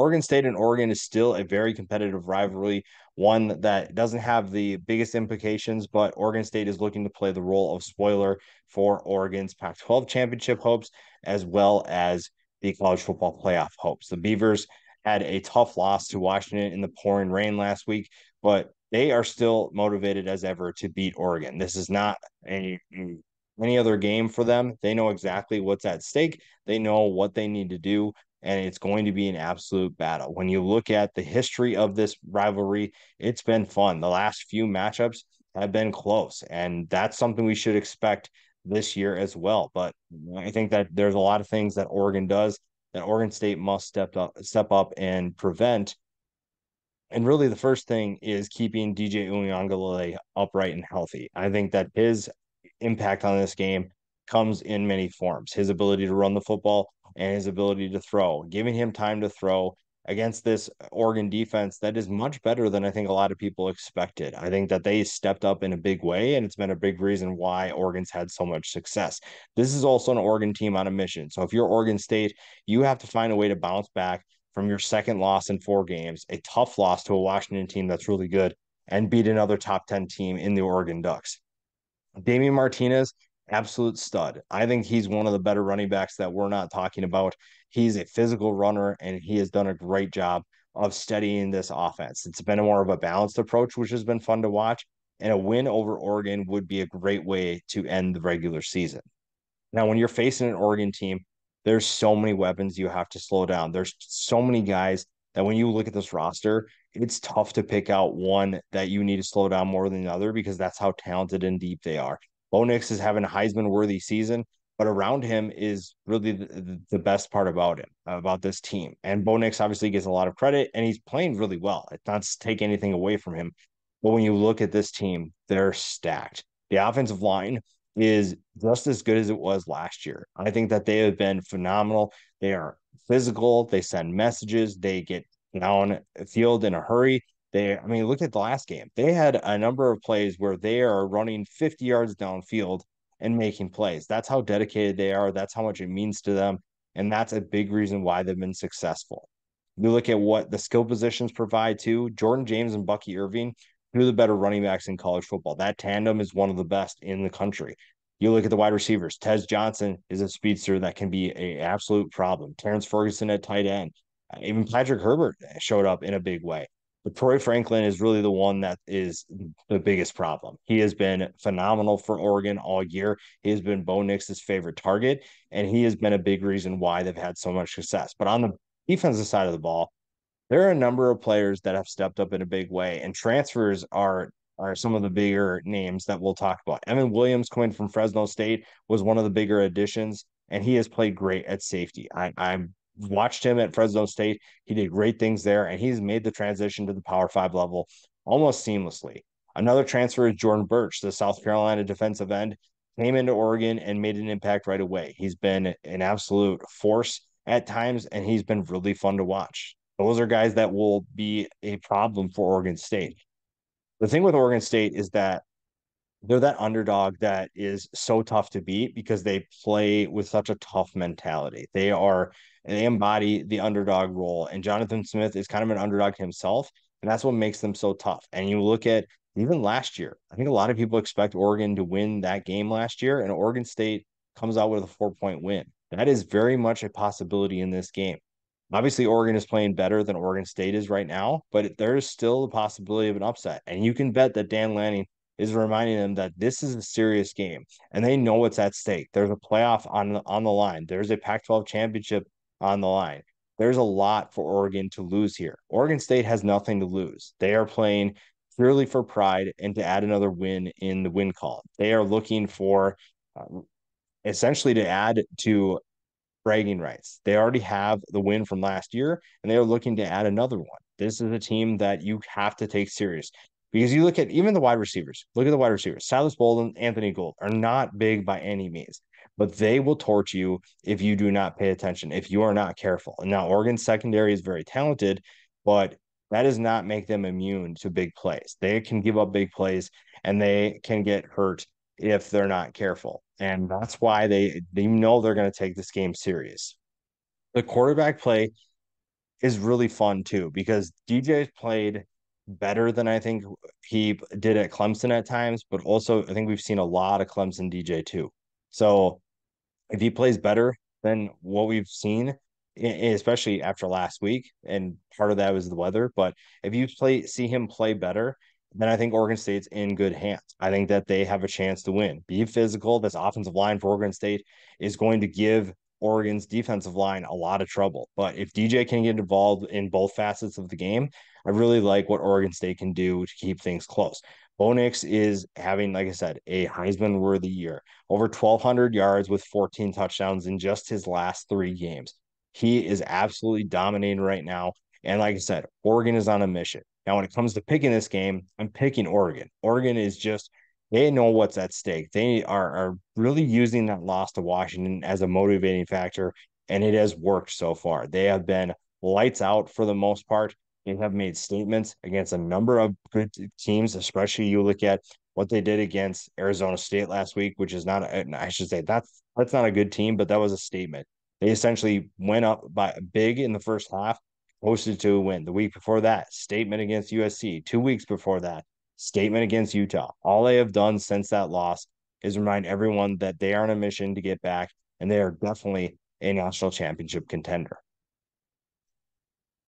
Oregon State and Oregon is still a very competitive rivalry, one that doesn't have the biggest implications, but Oregon State is looking to play the role of spoiler for Oregon's Pac 12 championship hopes, as well as the college football playoff hopes. The Beavers had a tough loss to Washington in the pouring rain last week, but they are still motivated as ever to beat Oregon. This is not a, any other game for them. They know exactly what's at stake. They know what they need to do, and it's going to be an absolute battle. When you look at the history of this rivalry, it's been fun. The last few matchups have been close, and that's something we should expect this year as well. But I think that there's a lot of things that Oregon does that Oregon State must step up step up and prevent. And really, the first thing is keeping DJ Uiagalelei upright and healthy. I think that his impact on this game comes in many forms. His ability to run the football and his ability to throw, giving him time to throw against this Oregon defense that is much better than I think a lot of people expected. I think that they stepped up in a big way, and it's been a big reason why Oregon's had so much success. This is also an Oregon team on a mission. So if you're Oregon State, you have to find a way to bounce back from your second loss in four games, a tough loss to a Washington team that's really good, and beat another top 10 team in the Oregon Ducks. Damien Martinez, absolute stud. I think he's one of the better running backs that we're not talking about. He's a physical runner and he has done a great job of studying this offense. It's been more of a balanced approach, which has been fun to watch. And a win over Oregon would be a great way to end the regular season. Now, when you're facing an Oregon team, there's so many weapons you have to slow down. There's so many guys that when you look at this roster, it's tough to pick out one that you need to slow down more than the other because that's how talented and deep they are. Bo Nix is having a Heisman worthy season, but around him is really the, the, best part about him, about this team. And Bo Nix obviously gets a lot of credit and he's playing really well. It's not to take anything away from him. But when you look at this team, they're stacked. The offensive line is just as good as it was last year. I think that they have been phenomenal. They are physical. They send messages. They get down field in a hurry. They, I mean, look at the last game. They had a number of plays where they are running 50 yards downfield and making plays. That's how dedicated they are. That's how much it means to them. And that's a big reason why they've been successful. You look at what the skill positions provide too. Jordan James and Bucky Irving, two of the better running backs in college football. That tandem is one of the best in the country. You look at the wide receivers. Tez Johnson is a speedster that can be a absolute problem. Terrance Ferguson at tight end. Even Patrick Herbert showed up in a big way. But Troy Franklin is really the one that is the biggest problem. He has been phenomenal for Oregon all year. He has been Bo Nix's favorite target, and he has been a big reason why they've had so much success. But on the defensive side of the ball, there are a number of players that have stepped up in a big way, and transfers are are some of the bigger names that we'll talk about. Evan Williams coming from Fresno State was one of the bigger additions, and he has played great at safety. I, I'm watched him at Fresno State. He did great things there, and he's made the transition to the Power Five level almost seamlessly. Another transfer is Jordan Burch, the South Carolina defensive end, came into Oregon and made an impact right away. He's been an absolute force at times, and he's been really fun to watch. Those are guys that will be a problem for Oregon State. The thing with Oregon State is that they're that underdog that is so tough to beat because they play with such a tough mentality. They are they embody the underdog role, and Jonathan Smith is kind of an underdog himself, and that's what makes them so tough. And you look at even last year, I think a lot of people expect Oregon to win that game last year, and Oregon State comes out with a four point win. That is very much a possibility in this game. Obviously, Oregon is playing better than Oregon State is right now, but there is still the possibility of an upset. And you can bet that Dan Lanning is reminding them that this is a serious game and they know what's at stake. There's a playoff on on the line. There's a Pac-12 championship on the line. There's a lot for Oregon to lose here. Oregon State has nothing to lose. They are playing purely for pride and to add another win in the win column. They are looking for uh, essentially to add to bragging rights. They already have the win from last year and they are looking to add another one. This is a team that you have to take serious. Because you look at even the wide receivers, look at the wide receivers. Silas Bolden, Anthony Gould are not big by any means, but they will torch you if you do not pay attention, if you are not careful. And now Oregon's secondary is very talented, but that does not make them immune to big plays. They can give up big plays and they can get hurt if they're not careful. And that's why they they know they're going to take this game serious. The quarterback play is really fun too because DJ played better than I think he did at Clemson at times, but also I think we've seen a lot of Clemson DJ too. So if he plays better than what we've seen, especially after last week, and part of that was the weather, but if you play see him play better, then I think Oregon State's in good hands. I think that they have a chance to win. Be physical. This offensive line for Oregon State is going to give Oregon's defensive line a lot of trouble. But if DJ can get involved in both facets of the game, I really like what Oregon State can do to keep things close. Bo Nix is having, like I said, a Heisman worthy year. Over 1,200 yards with 14 touchdowns in just his last three games. He is absolutely dominating right now. And like I said, Oregon is on a mission. Now, when it comes to picking this game, I'm picking Oregon. Oregon is just they know what's at stake. They are, are really using that loss to Washington as a motivating factor, and it has worked so far. They have been lights out for the most part. They have made statements against a number of good teams, especially you look at what they did against Arizona State last week, which is not, a, I should say, that's that's not a good team, but that was a statement. They essentially went up by big in the first half, posted to a win. The week before that, statement against USC. Two weeks before that, statement against Utah. All they have done since that loss is remind everyone that they are on a mission to get back, and they are definitely a national championship contender.